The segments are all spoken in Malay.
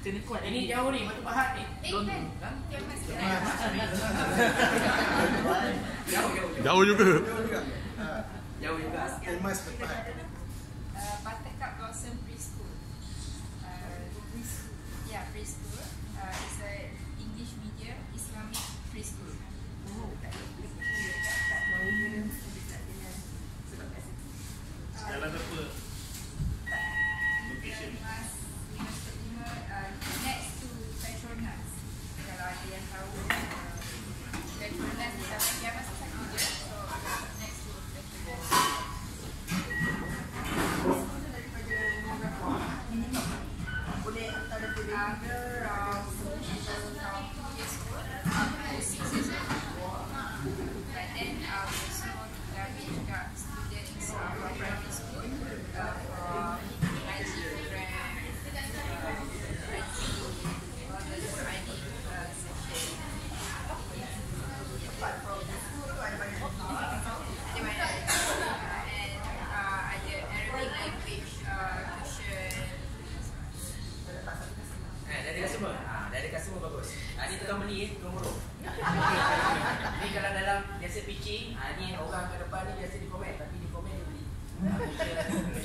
Sini kuat. Ini jauh ni, Batu Pahat ni. Eh, kan? kan? Yang masih Jauh, jauh, jauh. Jauh juga. Jauh juga. Emas Perpahat. uh, But then uh, also kami juga students uh, from primary school uh, from IT program, uh, IT, all the IT uh, section. Apart from school tu ada banyak Ada banyak uh, and uh, ada Arabic language uh, tuition. Eh, dah ada customer. Ha, dah ada customer bagus. Ha, ni tukang beli eh, tukang muruk. ni kalau dalam biasa pitching, ha, ni orang kat depan ni biasa di komen. Tapi di komen dia beli. Ha,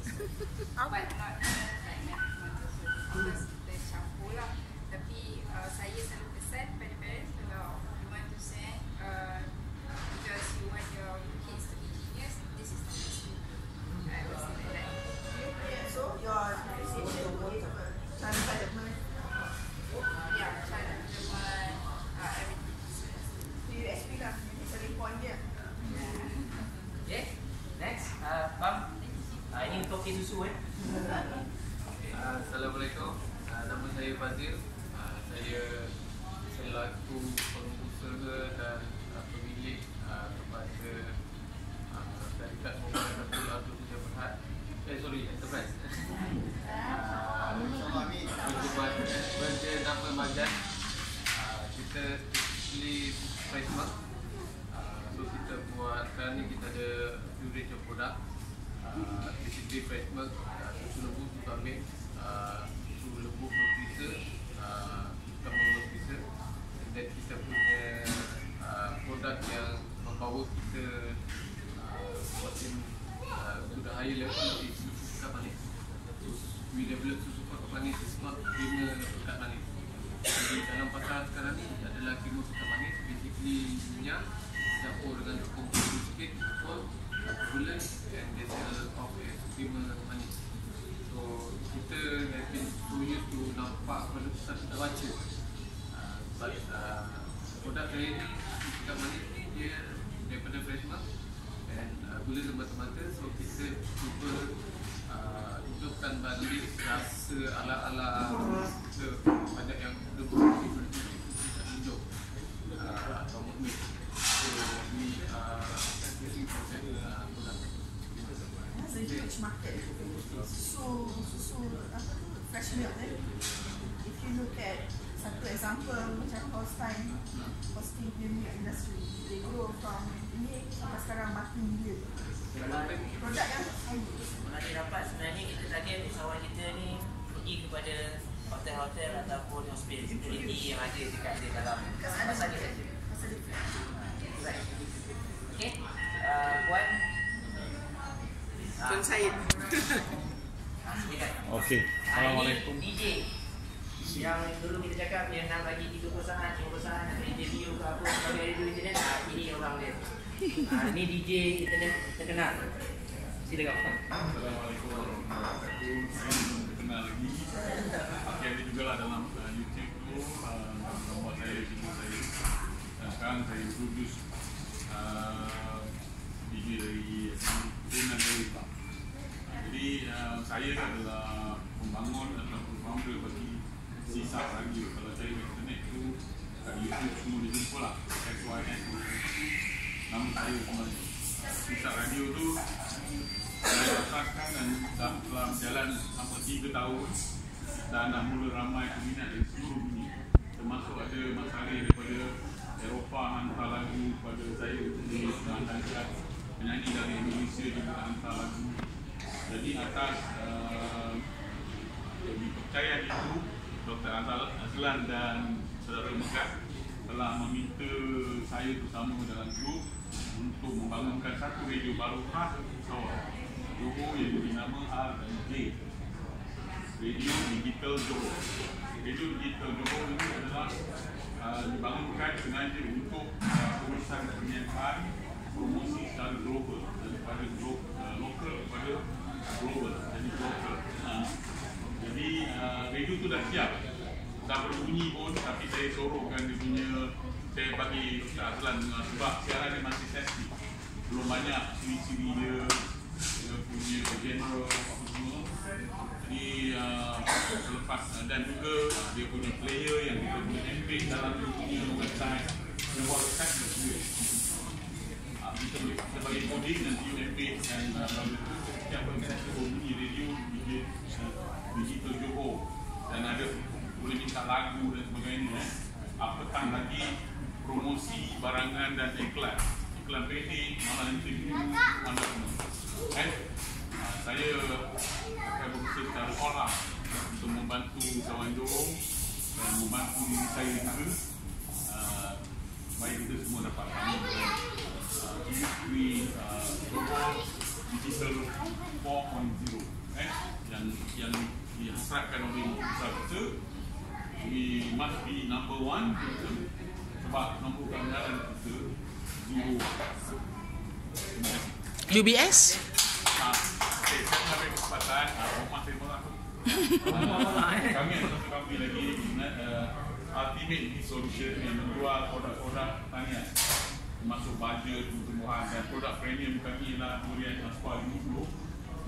okay. Kes susu eh. Uh, Assalamualaikum. Uh, nama saya Fazil. Uh, saya selaku pengusaha dan uh, pemilik uh, kepada uh, Syarikat Muhammad Abdul Abdul Berhad. Eh sorry, Enterprise. uh, Berjumat bernama Majan. Uh, kita price mark. Uh, so kita buat sekarang ni kita ada few range product. Uh, basically fresh milk, uh, susu lembu, susu kambing, uh, susu lembu berpisa, uh, susu kambing. And then kita punya uh, produk yang membawa kita uh, makin uh, to the higher level is susu pekat manis. So, we develop susu manis is not creamer pekat manis. Jadi dalam pasaran sekarang ni adalah creamer pekat manis, basically minyak campur dengan tepung sikit, gula and dia off as creamer manis. So kita have been so used to nampak pada pusat kita baca. Uh, but uh, produk saya ni pekat manis ni dia daripada fresh milk and uh, gula semata-mata so kita cuba uh, hidupkan balik rasa ala-ala kita banyak yang lembu hidup It's a huge market. Susu, susu apa tu? Fresh milk eh. If you look at satu example macam Holstein, Holstein milk industry, they grow from ini sampai sekarang makin gila. Produk yang. Kalau dia dapat sebenarnya kita target usahawan kita ni pergi kepada hotel-hotel ataupun hospitality yang ada dekat di dalam kawasan dia saja. Pasal dia Right. Okay. Uh, Puan. Ah, silakan. Okey. Ah, Assalamualaikum. DJ. Yang dulu kita cakap dia nak bagi tiga perusahaan, lima perusahaan nak interview ke apa sebagai radio internet. Ah, ini orang dia. Ah, ini DJ internet terkenal. Silakan. Assalamualaikum warahmatullahi wabarakatuh. Saya terkenal lagi. Tapi ada juga lah dalam uh, YouTube tu uh, gambar saya, video saya. Dan sekarang saya produce uh, DJ dari Tunan dari Pak. Jadi uh, saya adalah pembangun ataupun founder bagi sisa radio. Kalau saya ke internet tu kat YouTube semua dia jumpa lah SYS tu. Nama saya sebenarnya. Sisa radio tu saya asaskan dan dah telah berjalan selama 3 tahun dan dah mula ramai peminat dari seluruh dunia termasuk ada Mas Ari daripada Eropah hantar lagu kepada saya untuk penyanyi dari Indonesia juga hantar lagu jadi atas uh, dipercaya itu Dr. Azal Azlan dan saudara Megat telah meminta saya bersama dalam grup untuk membangunkan satu radio baru khas Sarawak Johor yang diberi nama R dan J Radio Digital Johor Radio Digital Johor ini adalah uh, dibangunkan sengaja untuk uh, urusan perniagaan promosi secara global daripada glo- uh, lokal kepada global jadi global uh, jadi uh, radio tu dah siap. Dah berbunyi pun tapi saya sorokkan dia punya saya bagi. Azlan uh, sebab siaran dia masih sensitif belum banyak ciri-ciri dia dia punya general apa semua. Jadi uh, selepas uh, dan juga uh, dia punya player yang kita boleh embed dalam dia punya website dia buat website dia sendiri uh, kita boleh kita bagi coding nanti you embed dan uh, lalu itu setiap website tu bunyi radio digital, uh, digital Johor. Dan ada boleh minta lagu dan sebagainya eh. apatah lagi promosi barangan dan iklan. Iklan pendek malah nanti mana semua eh uh, saya akan berusaha secara out untuk membantu kawan Johor dan membantu diri saya juga. Uh, supaya kita semua dapat dengan uh, industri uh, Johor digital 4.0 eh yang yang diharapkan oleh besar kita we must be number one sebab nombor keanggaran kita zero UBS? Ah, okay, saya nak ambil kesempatan ah, rumah saya pun kami ada satu company lagi uh, Ultimate Solution yang menjual produk-produk tanian termasuk baju, tumbuh-tumbuhan dan produk premium kami ialah durian aspa dulu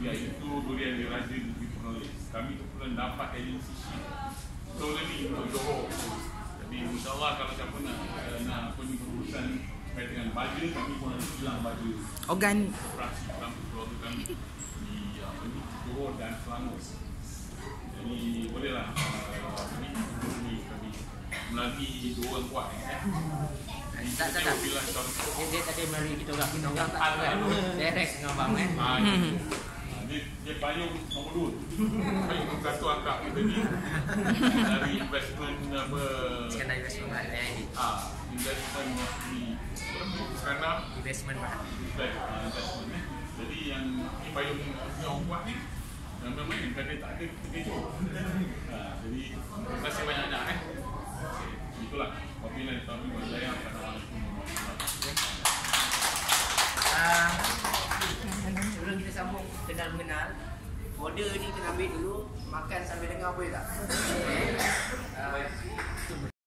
iaitu durian diraja di penulis kami kebetulan dapat agency sheet totally untuk Johor jadi insyaAllah kalau siapa nak uh, nak punya urusan berkaitan dengan baju kami pun ada silang baju Organik. operasi dalam keluarga kami di apa ni Johor dan Selangor. Jadi bolehlah uh, kami hubungi kami melalui dua orang kuat eh. Tak, tak, tak. Dia, dia tadi mari kita orang kita orang tak kan. Direct dengan bang eh. ah, itu. Ah, dia, dia payung nombor dua Payung nombor satu angkat kita ni Dari investment apa Skandal investment mat eh ah, Investment di Sekarang Investment uh, investment eh. Jadi yang ni payung ni orang buat ni yang main kan dia tak ada kita kecoh. Ha, jadi terima kasih banyak-banyak eh. Okay, itulah apabila kami berjaya order ni kena ambil dulu makan sambil dengar boleh tak? Ah,